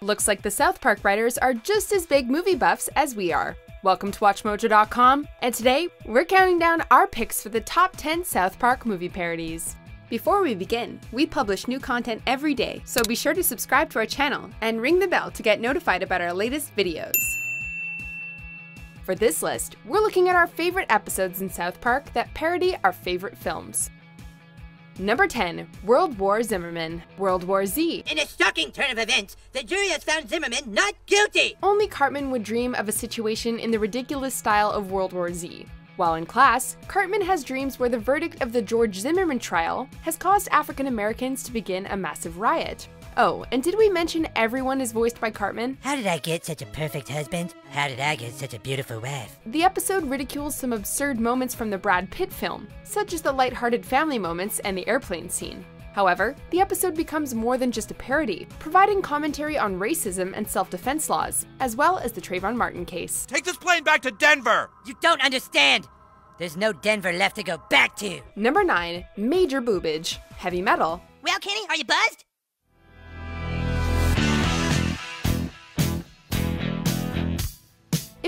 Looks like the South Park writers are just as big movie buffs as we are. Welcome to WatchMojo.com, and today we're counting down our picks for the top 10 South Park movie parodies. Before we begin, we publish new content every day, so be sure to subscribe to our channel and ring the bell to get notified about our latest videos. For this list, we're looking at our favorite episodes in South Park that parody our favorite films. Number 10, World War Zimmerman, World War Z. In a shocking turn of events, the jury has found Zimmerman not guilty! Only Cartman would dream of a situation in the ridiculous style of World War Z. While in class, Cartman has dreams where the verdict of the George Zimmerman trial has caused African Americans to begin a massive riot. Oh, and did we mention everyone is voiced by Cartman? How did I get such a perfect husband? How did I get such a beautiful wife? The episode ridicules some absurd moments from the Brad Pitt film, such as the light-hearted family moments and the airplane scene. However, the episode becomes more than just a parody, providing commentary on racism and self-defense laws, as well as the Trayvon Martin case. Take this plane back to Denver! You don't understand! There's no Denver left to go back to! Number 9. Major Boobage, Heavy Metal. Well, Kenny, are you buzzed?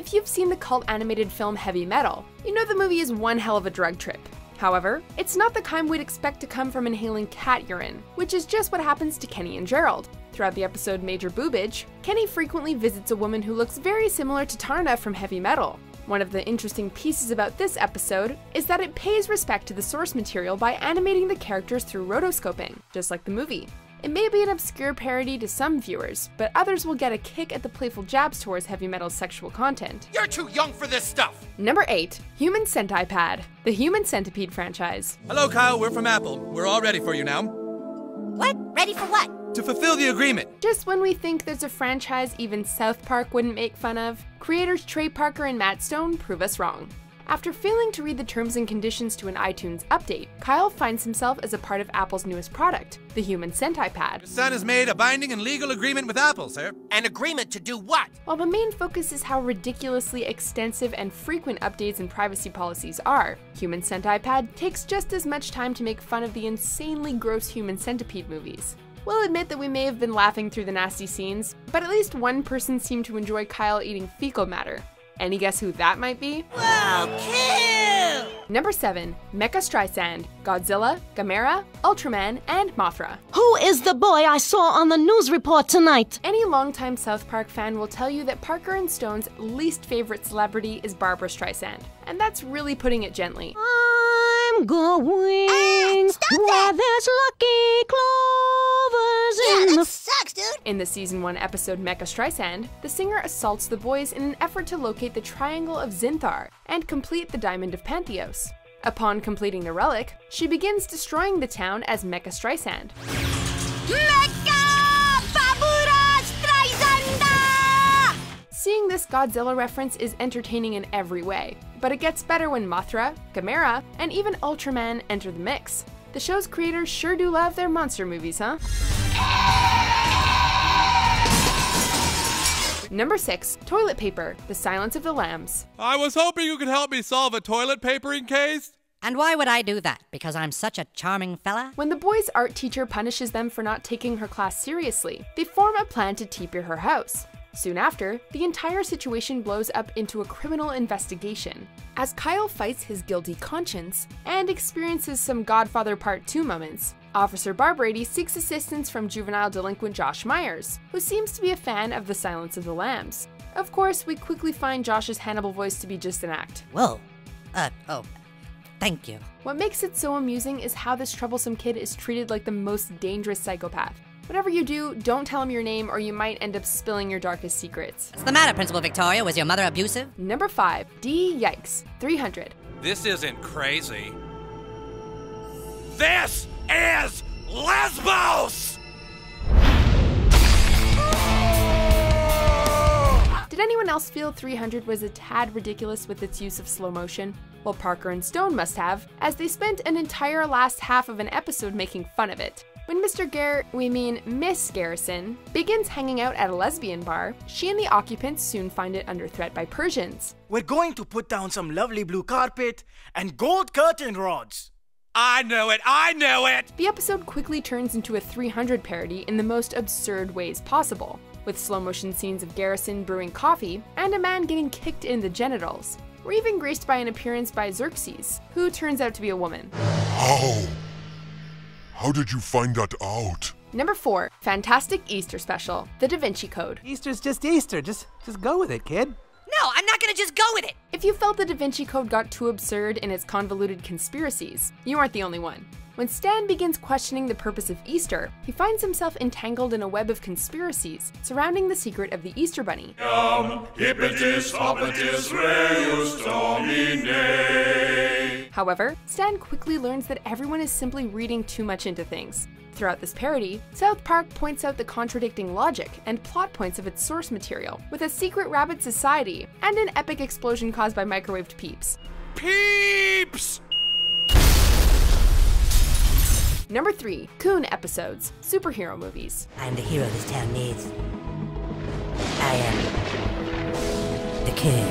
If you've seen the cult animated film Heavy Metal, you know the movie is one hell of a drug trip. However, it's not the kind we'd expect to come from inhaling cat urine, which is just what happens to Kenny and Gerald. Throughout the episode Major Boobage, Kenny frequently visits a woman who looks very similar to Taarna from Heavy Metal. One of the interesting pieces about this episode is that it pays respect to the source material by animating the characters through rotoscoping, just like the movie. It may be an obscure parody to some viewers, but others will get a kick at the playful jabs towards heavy metal's sexual content. You're too young for this stuff! Number 8. HumancentiPad, the Human Centipede franchise. Hello, Kyle, we're from Apple. We're all ready for you now. What? Ready for what? To fulfill the agreement. Just when we think there's a franchise even South Park wouldn't make fun of, creators Trey Parker and Matt Stone prove us wrong. After failing to read the terms and conditions to an iTunes update, Kyle finds himself as a part of Apple's newest product, the HumancentiPad. Your son has made a binding and legal agreement with Apple, sir. An agreement to do what? While the main focus is how ridiculously extensive and frequent updates and privacy policies are, HumancentiPad takes just as much time to make fun of the insanely gross human centipede movies. We'll admit that we may have been laughing through the nasty scenes, but at least one person seemed to enjoy Kyle eating fecal matter, any guess who that might be? Wow, kill! Number 7. Mecha Streisand, Godzilla, Gamera, Ultraman, and Mothra. Who is the boy I saw on the news report tonight? Any longtime South Park fan will tell you that Parker and Stone's least favorite celebrity is Barbra Streisand, and that's really putting it gently. I'm going ah, stop where there's lucky Yeah, in that the sucks, dude! In the season 1 episode Mecha Streisand, the singer assaults the boys in an effort to locate the Triangle of Zinthar and complete the Diamond of Pantheos. Upon completing the relic, she begins destroying the town as Mecha Streisand. Mega Babura Streisanda! Seeing this Godzilla reference is entertaining in every way, but it gets better when Mothra, Gamera, and even Ultraman enter the mix. The show's creators sure do love their monster movies, huh? Number 6. Toilet Paper, The Silence of the Lambs. I was hoping you could help me solve a toilet papering case. And why would I do that? Because I'm such a charming fella? When the boys' art teacher punishes them for not taking her class seriously, they form a plan to TP her house. Soon after, the entire situation blows up into a criminal investigation. As Kyle fights his guilty conscience and experiences some Godfather Part 2 moments, Officer Barbrady seeks assistance from juvenile delinquent Josh Myers, who seems to be a fan of The Silence of the Lambs. Of course, we quickly find Josh's Hannibal voice to be just an act. Whoa. Uh, oh. Thank you. What makes it so amusing is how this troublesome kid is treated like the most dangerous psychopath. Whatever you do, don't tell him your name or you might end up spilling your darkest secrets. What's the matter, Principal Victoria? Was your mother abusive? Number 5. D-Yikes. 300. This isn't crazy. This is Lesbos! Did anyone else feel 300 was a tad ridiculous with its use of slow motion? Well, Parker and Stone must have, as they spent an entire last half of an episode making fun of it. When Mr. Gar, we mean Miss Garrison, begins hanging out at a lesbian bar, she and the occupants soon find it under threat by Persians. We're going to put down some lovely blue carpet and gold curtain rods. I know it! I know it! The episode quickly turns into a 300 parody in the most absurd ways possible. with slow motion scenes of Garrison brewing coffee and a man getting kicked in the genitals. We're even graced by an appearance by Xerxes, who turns out to be a woman. How? How did you find that out? Number 4, Fantastic Easter Special, The Da Vinci Code. Easter's just Easter. Just just go with it, kid. No, I'm not gonna just go with it. If you felt the Da Vinci Code got too absurd in its convoluted conspiracies, you aren't the only one. When Stan begins questioning the purpose of Easter, he finds himself entangled in a web of conspiracies surrounding the secret of the Easter Bunny. However, Stan quickly learns that everyone is simply reading too much into things. Throughout this parody, South Park points out the contradicting logic and plot points of its source material, with a secret rabbit society and an epic explosion caused by microwaved peeps. Peeps! Number 3, Coon episodes, superhero movies. I'm the hero this town needs. I am the king.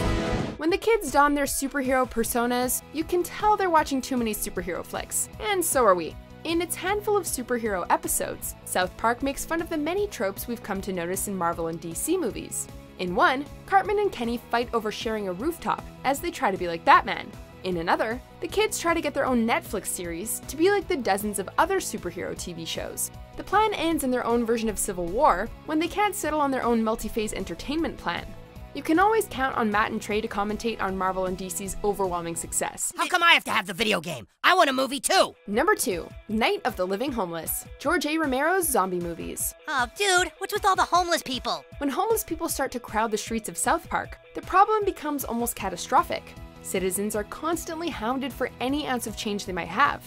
When the kids don their superhero personas, you can tell they're watching too many superhero flicks, and so are we. In its handful of superhero episodes, South Park makes fun of the many tropes we've come to notice in Marvel and DC movies. In one, Cartman and Kenny fight over sharing a rooftop as they try to be like Batman. In another, the kids try to get their own Netflix series to be like the dozens of other superhero TV shows. The plan ends in their own version of Civil War when they can't settle on their own multi phase entertainment plan. You can always count on Matt and Trey to commentate on Marvel and DC's overwhelming success. How come I have to have the video game? I want a movie too. Number 2, Night of the Living Homeless, George A. Romero's zombie movies. Oh, dude, what's with all the homeless people? When homeless people start to crowd the streets of South Park, the problem becomes almost catastrophic. Citizens are constantly hounded for any ounce of change they might have.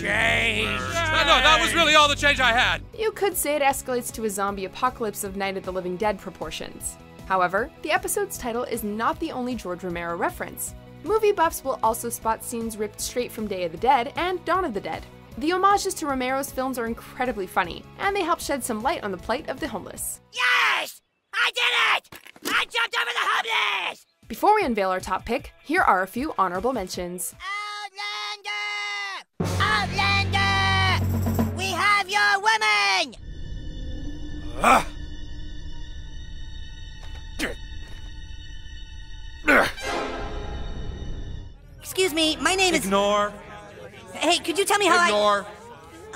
Change! No, no, that was really all the change I had. You could say it escalates to a zombie apocalypse of Night of the Living Dead proportions. However, the episode's title is not the only George Romero reference. Movie buffs will also spot scenes ripped straight from Day of the Dead and Dawn of the Dead. The homages to Romero's films are incredibly funny, and they help shed some light on the plight of the homeless. Yes! I did it! I jumped over the homeless! Before we unveil our top pick, here are a few honorable mentions. Outlander! Outlander! We have your woman! Excuse me, my name is. Ignore. Hey, could you tell me how I. Ignore.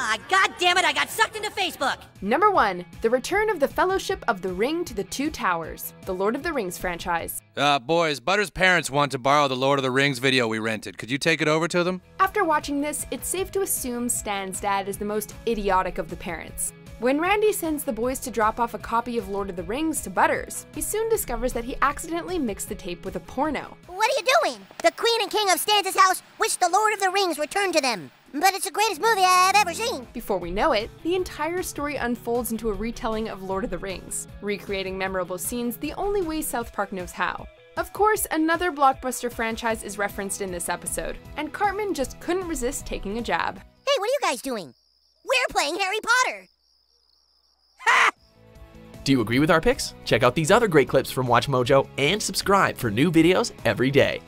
Ah, god damn it, I got sucked into Facebook! Number 1 The Return of the Fellowship of the Ring to the Two Towers, the Lord of the Rings franchise. Uh, boys, Butter's parents want to borrow the Lord of the Rings video we rented. Could you take it over to them? After watching this, it's safe to assume Stan's dad is the most idiotic of the parents. When Randy sends the boys to drop off a copy of Lord of the Rings to Butters, he soon discovers that he accidentally mixed the tape with a porno. What are you doing? The Queen and King of Stanza's house wish the Lord of the Rings returned to them. But it's the greatest movie I've ever seen. Before we know it, the entire story unfolds into a retelling of Lord of the Rings, recreating memorable scenes the only way South Park knows how. Of course, another blockbuster franchise is referenced in this episode, and Cartman just couldn't resist taking a jab. Hey, what are you guys doing? We're playing Harry Potter. Ha! Do you agree with our picks? Check out these other great clips from WatchMojo and subscribe for new videos every day.